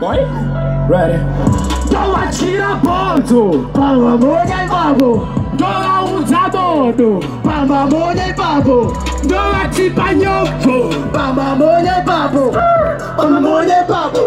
Boy? Ready. Não atira ponto, pelo amor de babo. Dona usa dono, pelo amor de babo. Não atipa nhoko, pelo amor de babo. Pelo amor de babo.